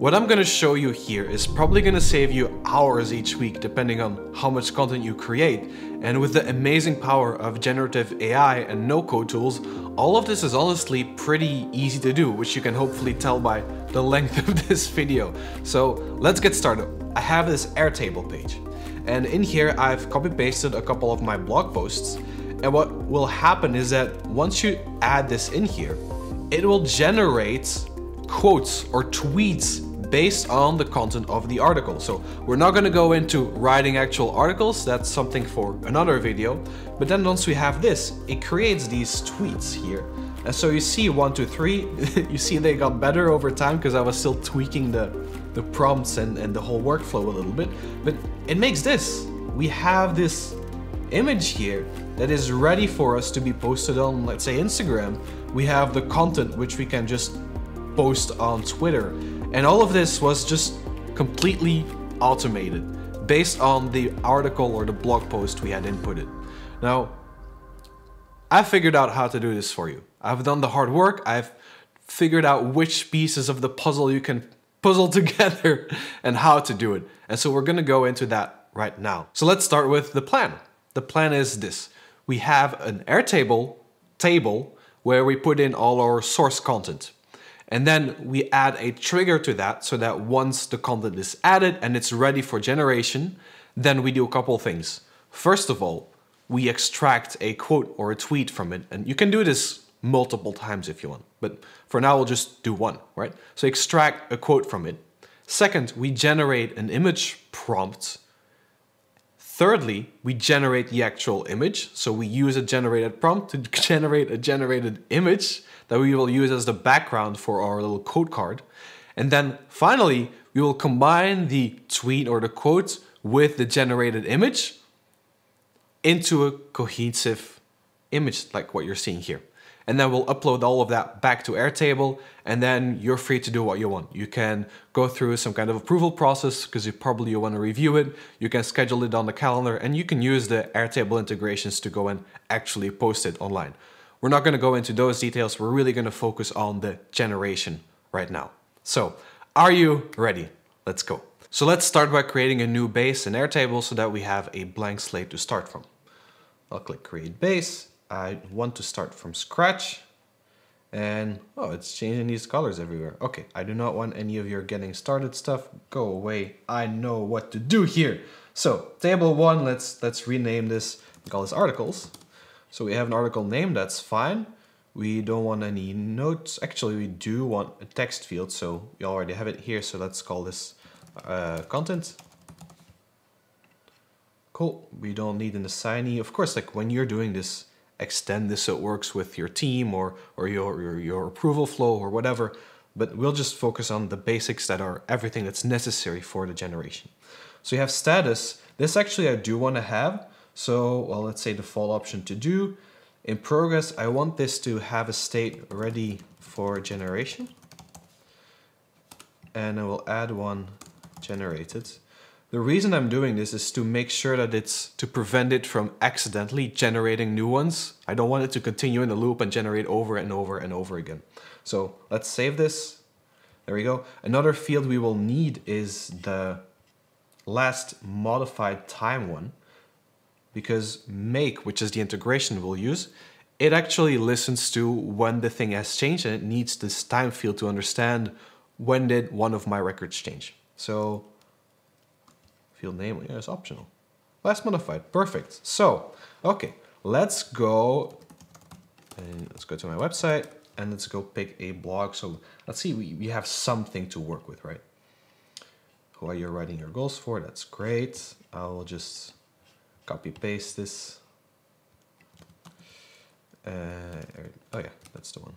What I'm gonna show you here is probably gonna save you hours each week depending on how much content you create. And with the amazing power of generative AI and no-code tools, all of this is honestly pretty easy to do, which you can hopefully tell by the length of this video. So let's get started. I have this Airtable page. And in here, I've copy pasted a couple of my blog posts. And what will happen is that once you add this in here, it will generate quotes or tweets based on the content of the article. So we're not gonna go into writing actual articles, that's something for another video. But then once we have this, it creates these tweets here. And so you see one, two, three, you see they got better over time because I was still tweaking the, the prompts and, and the whole workflow a little bit. But it makes this. We have this image here that is ready for us to be posted on, let's say, Instagram. We have the content which we can just post on Twitter. And all of this was just completely automated based on the article or the blog post we had inputted. Now, I figured out how to do this for you. I've done the hard work. I've figured out which pieces of the puzzle you can puzzle together and how to do it. And so we're gonna go into that right now. So let's start with the plan. The plan is this. We have an Airtable table where we put in all our source content. And then we add a trigger to that so that once the content is added and it's ready for generation, then we do a couple things. First of all, we extract a quote or a tweet from it. And you can do this multiple times if you want, but for now we'll just do one, right? So extract a quote from it. Second, we generate an image prompt. Thirdly, we generate the actual image. So we use a generated prompt to generate a generated image that we will use as the background for our little quote card. And then finally, we will combine the tweet or the quote with the generated image into a cohesive image like what you're seeing here. And then we'll upload all of that back to Airtable and then you're free to do what you want. You can go through some kind of approval process because you probably want to review it. You can schedule it on the calendar and you can use the Airtable integrations to go and actually post it online. We're not going to go into those details. We're really going to focus on the generation right now. So are you ready? Let's go. So let's start by creating a new base in Airtable so that we have a blank slate to start from. I'll click create base. I want to start from scratch and oh, it's changing these colors everywhere. Okay, I do not want any of your getting started stuff. Go away. I know what to do here. So table one, let's let's rename this, call this articles. So we have an article name, that's fine. We don't want any notes. Actually, we do want a text field, so we already have it here. So let's call this uh, content. Cool. We don't need an assignee. Of course, like when you're doing this, extend this so it works with your team or, or your, your, your approval flow or whatever. But we'll just focus on the basics that are everything that's necessary for the generation. So you have status. This actually I do want to have. So, well, let's say the default option to do. In progress, I want this to have a state ready for generation. And I will add one generated. The reason I'm doing this is to make sure that it's to prevent it from accidentally generating new ones. I don't want it to continue in the loop and generate over and over and over again. So let's save this. There we go. Another field we will need is the last modified time one because make, which is the integration we'll use, it actually listens to when the thing has changed and it needs this time field to understand when did one of my records change. So field name yeah, is optional. Last modified, perfect. So, okay, let's go and let's go to my website and let's go pick a blog. So let's see, we, we have something to work with, right? Who are you writing your goals for? That's great. I'll just copy paste this. Uh, oh yeah, that's the one.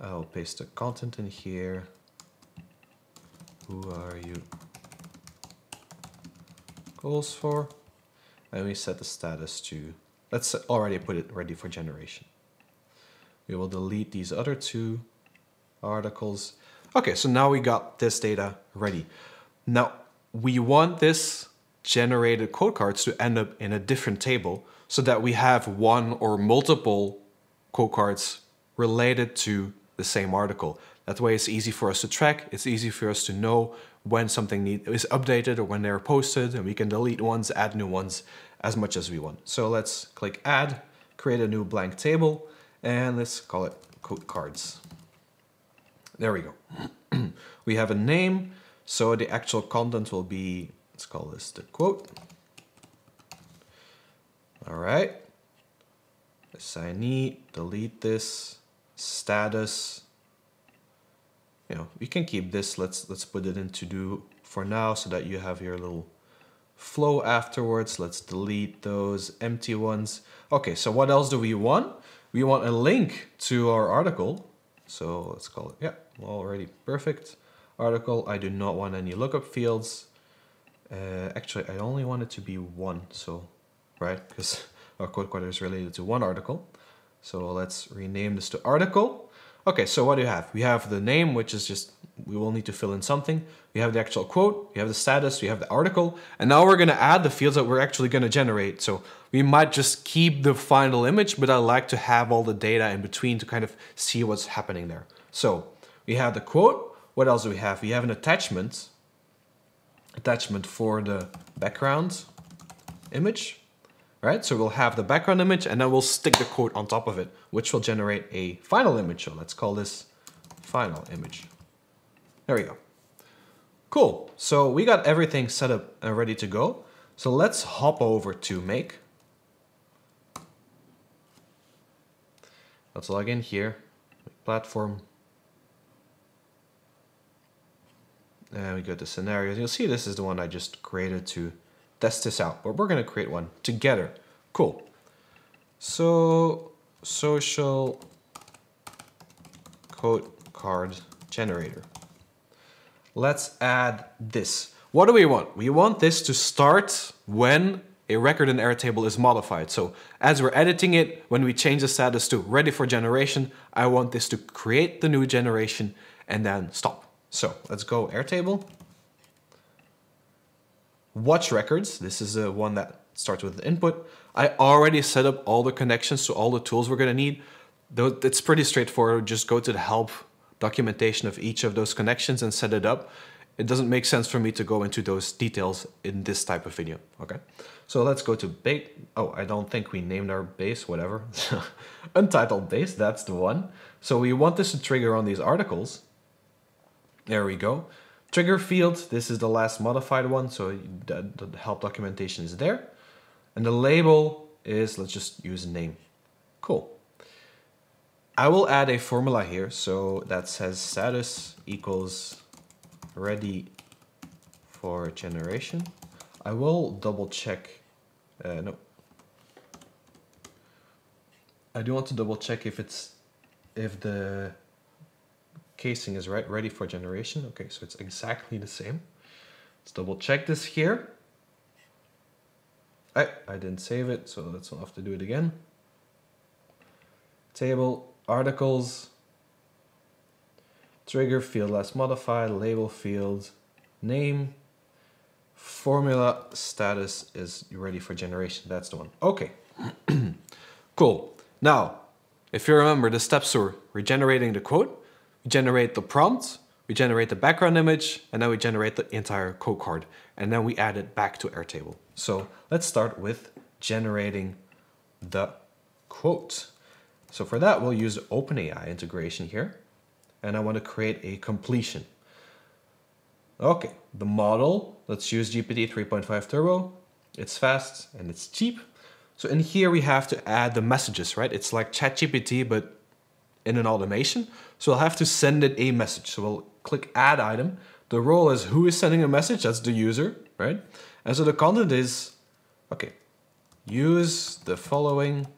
I'll paste the content in here. Who are you goals for? And we set the status to, let's already put it ready for generation. We will delete these other two articles. Okay, so now we got this data ready. Now, we want this generated quote cards to end up in a different table so that we have one or multiple quote cards related to the same article. That way it's easy for us to track. It's easy for us to know when something need, is updated or when they're posted and we can delete ones, add new ones as much as we want. So let's click add, create a new blank table and let's call it quote cards. There we go. we have a name. So the actual content will be, let's call this the quote. All right. Assignee, delete this, status. You know, we can keep this. Let's let's put it into do for now so that you have your little flow afterwards. Let's delete those empty ones. Okay, so what else do we want? We want a link to our article. So let's call it, yeah, already perfect. Article, I do not want any lookup fields. Uh, actually, I only want it to be one, so, right? Because our code query is related to one article. So let's rename this to article. Okay, so what do you have? We have the name, which is just, we will need to fill in something. We have the actual quote, we have the status, we have the article, and now we're gonna add the fields that we're actually gonna generate. So we might just keep the final image, but I like to have all the data in between to kind of see what's happening there. So we have the quote. What else do we have? We have an attachment, attachment for the background image right? So we'll have the background image and then we'll stick the quote on top of it, which will generate a final image. So let's call this final image. There we go. Cool. So we got everything set up and ready to go. So let's hop over to make. Let's log in here, platform. And we go to scenarios. You'll see this is the one I just created to test this out, but we're going to create one together. Cool. So social quote card generator. Let's add this. What do we want? We want this to start when a record in Airtable is modified. So as we're editing it, when we change the status to ready for generation, I want this to create the new generation and then stop. So let's go Airtable watch records. This is the one that starts with the input. I already set up all the connections to all the tools we're going to need. Though it's pretty straightforward. Just go to the help documentation of each of those connections and set it up. It doesn't make sense for me to go into those details in this type of video. Okay, so let's go to base. Oh, I don't think we named our base, whatever. Untitled base, that's the one. So we want this to trigger on these articles. There we go. Trigger field, this is the last modified one, so the, the help documentation is there. And the label is, let's just use a name. Cool. I will add a formula here, so that says status equals ready for generation. I will double check, uh, no. I do want to double check if it's, if the casing is right, ready for generation. Okay, so it's exactly the same. Let's double check this here. I, I didn't save it, so let's have to do it again. Table, articles, trigger field last modified, label field, name, formula status is ready for generation. That's the one. Okay, cool. Now, if you remember, the steps were regenerating the quote, generate the prompt, we generate the background image, and then we generate the entire quote card. And then we add it back to Airtable. So let's start with generating the quote. So for that, we'll use OpenAI integration here. And I want to create a completion. Okay, the model, let's use GPT 3.5 Turbo. It's fast and it's cheap. So in here we have to add the messages, right? It's like ChatGPT, but in an automation. So I'll have to send it a message. So we'll click add item. The role is who is sending a message, that's the user, right? And so the content is, okay, use the following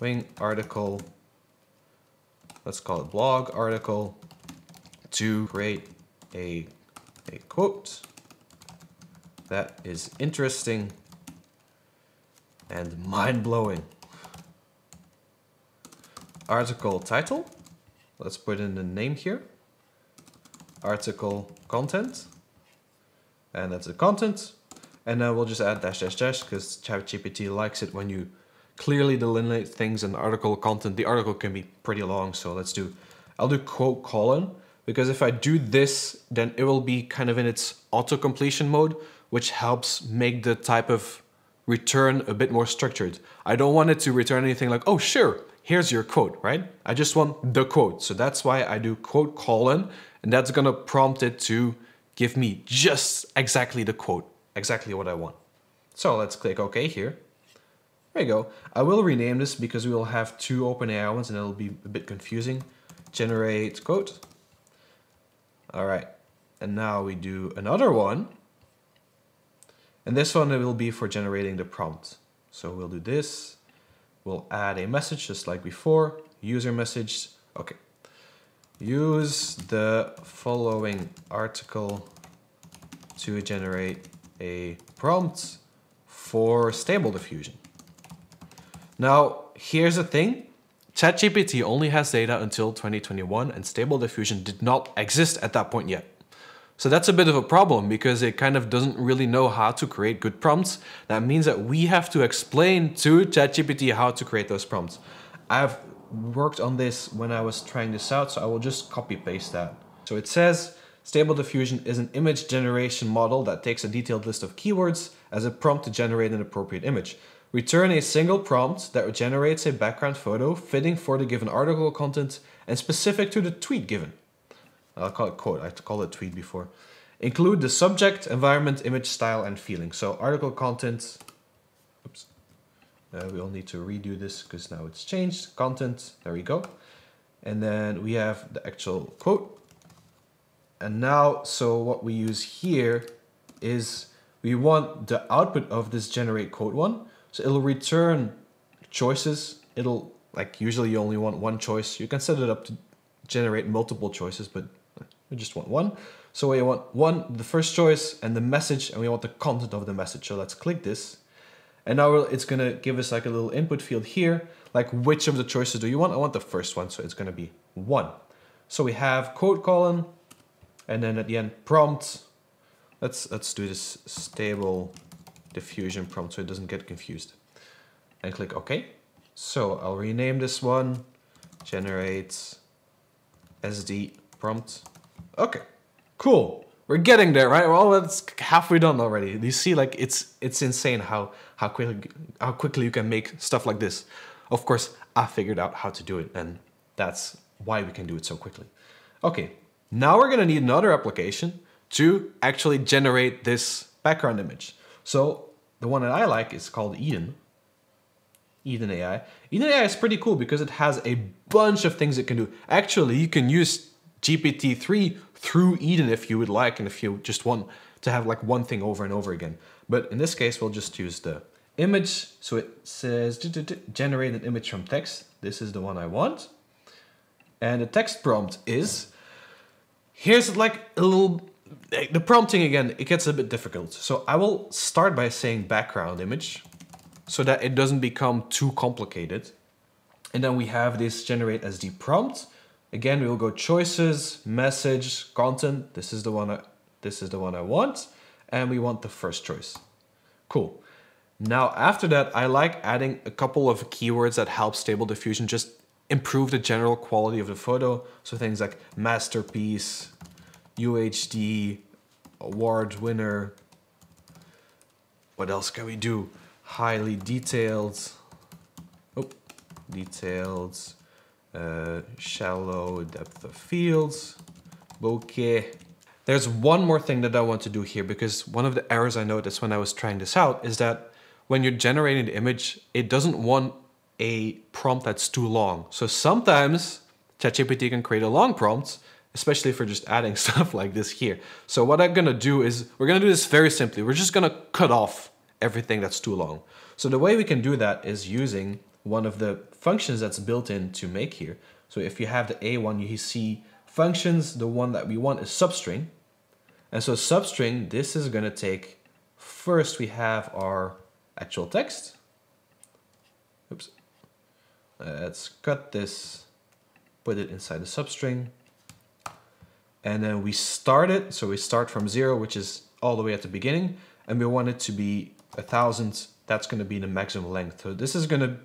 wing article, let's call it blog article, to create a, a quote that is interesting and mind-blowing article title. Let's put in the name here. Article content. And that's the content. And then we'll just add dash dash dash because ChatGPT likes it when you clearly delineate things in article content. The article can be pretty long, so let's do I'll do quote colon because if I do this, then it will be kind of in its auto completion mode, which helps make the type of return a bit more structured. I don't want it to return anything like, oh, sure, here's your quote, right? I just want the quote. So that's why I do quote colon, and that's gonna prompt it to give me just exactly the quote, exactly what I want. So let's click OK here. There you go. I will rename this because we will have two OpenAI ones and it'll be a bit confusing. Generate quote. All right. And now we do another one. And this one will be for generating the prompt. So we'll do this. We'll add a message just like before. User message. Okay. Use the following article to generate a prompt for stable diffusion. Now, here's the thing. ChatGPT only has data until 2021 and Stable Diffusion did not exist at that point yet. So that's a bit of a problem because it kind of doesn't really know how to create good prompts. That means that we have to explain to ChatGPT how to create those prompts. I've worked on this when I was trying this out, so I will just copy paste that. So it says, Stable Diffusion is an image generation model that takes a detailed list of keywords as a prompt to generate an appropriate image. Return a single prompt that generates a background photo fitting for the given article content and specific to the tweet given. I'll call it quote, I called it tweet before. Include the subject, environment, image, style, and feeling. So article content, oops, uh, we'll need to redo this because now it's changed. Content, there we go. And then we have the actual quote. And now, so what we use here is we want the output of this generate quote one so it'll return choices. It'll, like usually you only want one choice. You can set it up to generate multiple choices, but we just want one. So we want one, the first choice and the message, and we want the content of the message. So let's click this. And now it's gonna give us like a little input field here, like which of the choices do you want? I want the first one, so it's gonna be one. So we have quote colon, and then at the end prompt. Let's let's do this stable diffusion prompt so it doesn't get confused. And click OK. So I'll rename this one, generate SD prompt. Okay, cool. We're getting there, right? Well, it's halfway done already. You see, like it's it's insane how how quickly how quickly you can make stuff like this. Of course, I figured out how to do it, and that's why we can do it so quickly. Okay, now we're gonna need another application to actually generate this background image. So the one that I like is called Eden. Eden AI. Eden AI is pretty cool because it has a bunch of things it can do. Actually, you can use GPT-3 through Eden if you would like and if you just want to have like one thing over and over again. But in this case, we'll just use the image. So it says generate an image from text. This is the one I want. And the text prompt is, here's like a little the prompting again, it gets a bit difficult. So I will start by saying background image so that it doesn't become too complicated. And then we have this generate SD prompt. Again, we will go choices, message, content. This is the one I, this is the one I want. And we want the first choice. Cool. Now, after that, I like adding a couple of keywords that help Stable Diffusion just improve the general quality of the photo. So things like masterpiece, UHD award winner. What else can we do? Highly detailed. Oh, detailed. Uh, shallow depth of fields. Bokeh. There's one more thing that I want to do here because one of the errors I noticed when I was trying this out is that when you're generating the image, it doesn't want a prompt that's too long. So sometimes ChatGPT can create a long prompt especially for just adding stuff like this here. So what I'm gonna do is, we're gonna do this very simply. We're just gonna cut off everything that's too long. So the way we can do that is using one of the functions that's built in to make here. So if you have the A1, you see functions, the one that we want is substring. And so substring, this is gonna take, first we have our actual text. Oops. Let's cut this, put it inside the substring and then we start it. So we start from zero, which is all the way at the beginning, and we want it to be a thousand. That's going to be the maximum length. So this is going to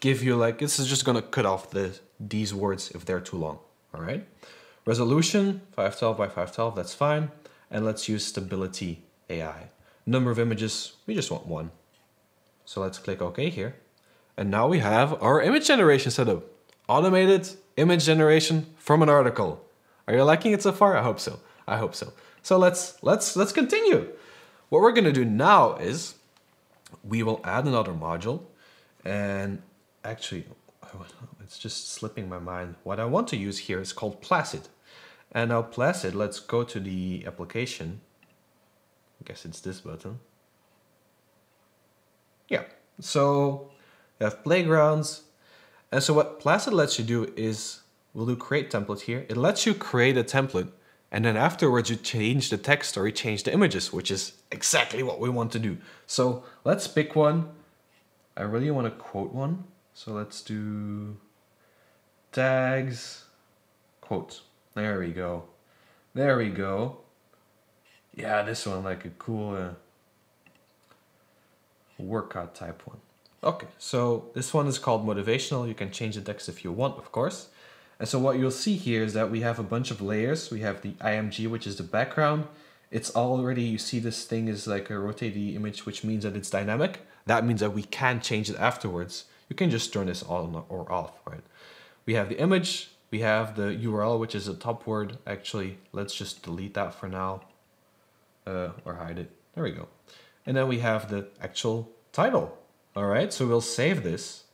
give you like, this is just to cut off the these words if they're too long. all right? Resolution, 512 by 512, that's fine. And let's use Stability AI. Number of images, we just want one. So let's click OK here. And now we have our image generation set up. Automated image generation from an article. Are you liking it so far? I hope so. I hope so. So let's let's let's continue. What we're gonna do now is we will add another module and actually it's just slipping my mind. What I want to use here is called Placid. And now Placid, let's go to the application. I guess it's this button. Yeah, so you have playgrounds. And so what Placid lets you do is, we'll do create template here. It lets you create a template and then afterwards you change the text or you change the images, which is exactly what we want to do. So let's pick one. I really want to quote one. So let's do tags, quotes. There we go. There we go. Yeah, this one like a cool uh, workout type one. Okay, so this one is called motivational. You can change the text if you want, of course. And so what you'll see here is that we have a bunch of layers. We have the IMG, which is the background. It's already, you see this thing is like a rotate the image, which means that it's dynamic. That means that we can change it afterwards. You can just turn this on or off, right? We have the image, we have the URL, which is a top word. Actually, let's just delete that for now uh, or hide it. There we go. And then we have the actual title. All right, so we'll save this.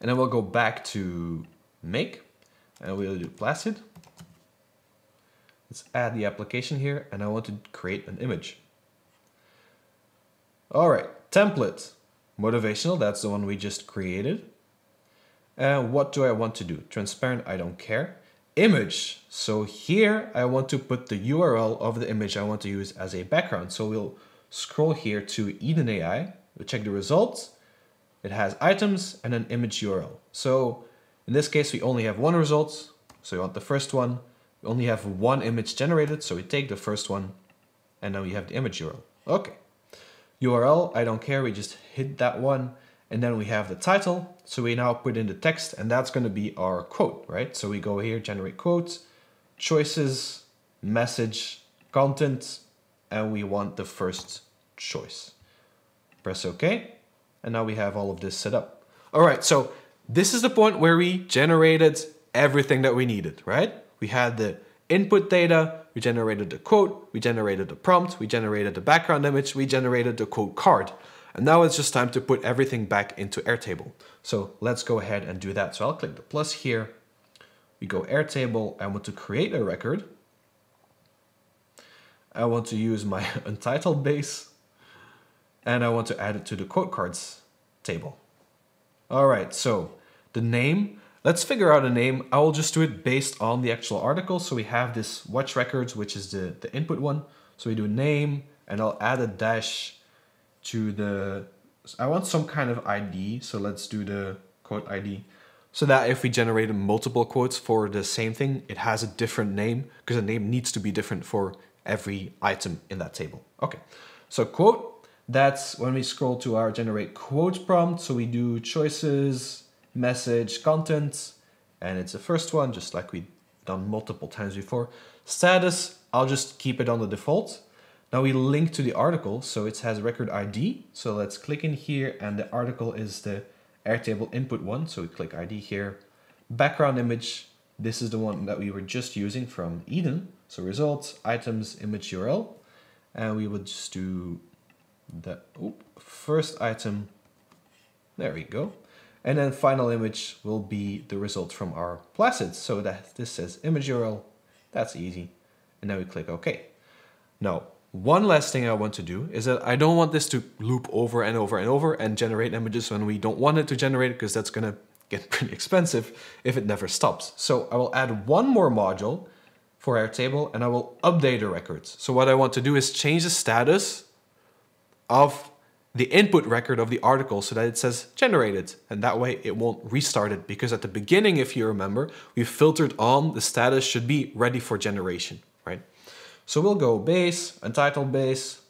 And then we'll go back to make and we'll do Placid. Let's add the application here and I want to create an image. All right, template, motivational, that's the one we just created. And what do I want to do? Transparent, I don't care. Image, so here I want to put the URL of the image I want to use as a background. So we'll scroll here to Eden AI, we check the results. It has items and an image URL. So in this case, we only have one result. So we want the first one. We only have one image generated. So we take the first one and then we have the image URL. Okay. URL, I don't care. We just hit that one. And then we have the title. So we now put in the text and that's going to be our quote, right? So we go here, generate quotes, choices, message, content, and we want the first choice. Press OK. And now we have all of this set up. All right, so this is the point where we generated everything that we needed, right? We had the input data, we generated the quote, we generated the prompt, we generated the background image, we generated the quote card. And now it's just time to put everything back into Airtable. So let's go ahead and do that. So I'll click the plus here. We go Airtable. I want to create a record. I want to use my untitled base and I want to add it to the quote cards table. All right, so the name, let's figure out a name. I will just do it based on the actual article. So we have this watch records, which is the, the input one. So we do name and I'll add a dash to the, I want some kind of ID. So let's do the quote ID. So that if we generate multiple quotes for the same thing, it has a different name because the name needs to be different for every item in that table. Okay, so quote that's when we scroll to our generate quote prompt. So we do choices, message, content, and it's the first one, just like we've done multiple times before. Status, I'll just keep it on the default. Now we link to the article, so it has record ID. So let's click in here and the article is the Airtable input one. So we click ID here. Background image, this is the one that we were just using from Eden. So results, items, image URL. And we would just do the oop, first item. There we go. And then final image will be the result from our Placid. So that this says image URL. That's easy. And then we click OK. Now, one last thing I want to do is that I don't want this to loop over and over and over and generate images when we don't want it to generate because that's going to get pretty expensive if it never stops. So I will add one more module for Airtable and I will update the records. So what I want to do is change the status of the input record of the article so that it says generated and that way it won't restart it because at the beginning if you remember we filtered on the status should be ready for generation right so we'll go base untitled base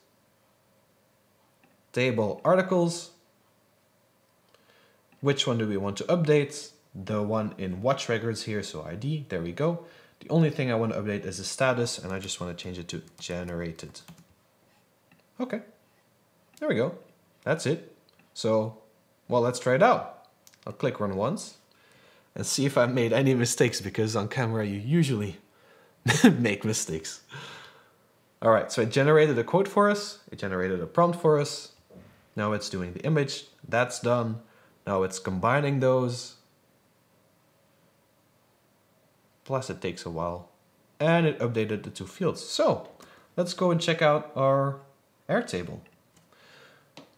table articles which one do we want to update the one in watch records here, so ID, there we go. The only thing I want to update is the status, and I just want to change it to generated. Okay, there we go. That's it. So, well, let's try it out. I'll click run once and see if I made any mistakes because on camera you usually make mistakes. All right, so it generated a quote for us. It generated a prompt for us. Now it's doing the image. That's done. Now it's combining those. Placid takes a while. And it updated the two fields. So let's go and check out our Airtable.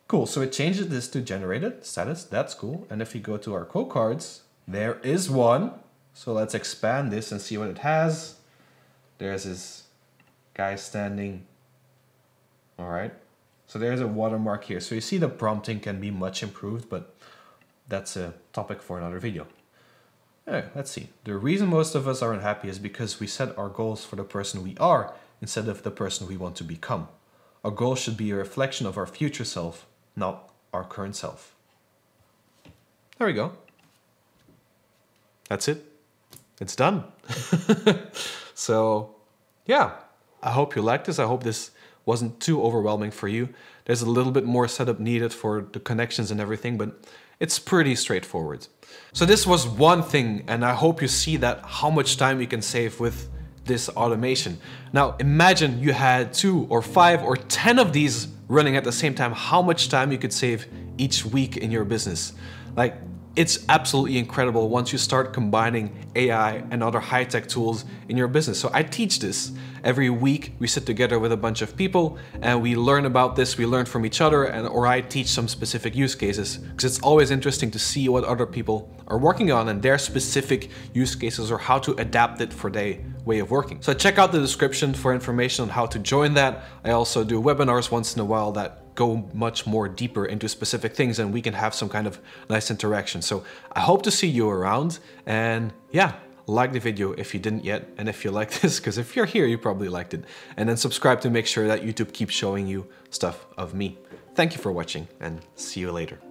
Cool, so it changes this to generated status, that's cool. And if you go to our quote cards, there is one. So let's expand this and see what it has. There's this guy standing. All right, so there's a watermark here. So you see the prompting can be much improved, but that's a topic for another video. Let's see. The reason most of us are unhappy is because we set our goals for the person we are instead of the person we want to become. Our goal should be a reflection of our future self, not our current self. There we go. That's it. It's done. so, yeah, I hope you liked this. I hope this wasn't too overwhelming for you. There's a little bit more setup needed for the connections and everything, but it's pretty straightforward. So this was one thing, and I hope you see that how much time you can save with this automation. Now imagine you had two or five or 10 of these running at the same time, how much time you could save each week in your business. Like it's absolutely incredible once you start combining AI and other high-tech tools in your business. So I teach this. Every week we sit together with a bunch of people and we learn about this, we learn from each other and or I teach some specific use cases because it's always interesting to see what other people are working on and their specific use cases or how to adapt it for their way of working. So check out the description for information on how to join that. I also do webinars once in a while that go much more deeper into specific things and we can have some kind of nice interaction. So I hope to see you around and yeah, like the video if you didn't yet and if you like this, because if you're here, you probably liked it. And then subscribe to make sure that YouTube keeps showing you stuff of me. Thank you for watching and see you later.